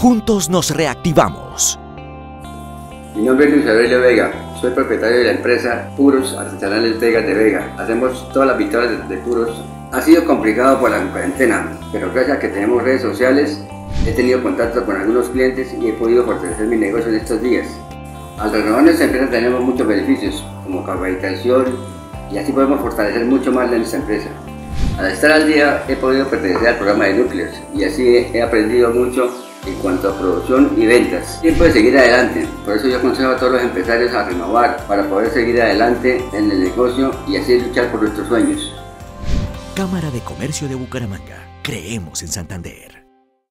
Juntos nos reactivamos. Mi nombre es Luis Aurelio Vega, soy propietario de la empresa Puros Artesanales Vegas de Vega. Hacemos todas las victorias de, puros. Ha sido complicado por la cuarentena, pero gracias a que tenemos redes sociales, he tenido contacto con algunos clientes y he podido fortalecer mi negocio en estos días. Al renovar nuestra empresa tenemos muchos beneficios, como capacitación, y así podemos fortalecer mucho más nuestra empresa. Al estar al día he podido pertenecer al programa de núcleos y así he aprendido mucho en cuanto a producción y ventas. Tiempo de seguir adelante, por eso yo aconsejo a todos los empresarios a renovar para poder seguir adelante en el negocio y así luchar por nuestros sueños. Cámara de Comercio de Bucaramanga. Creemos en Santander.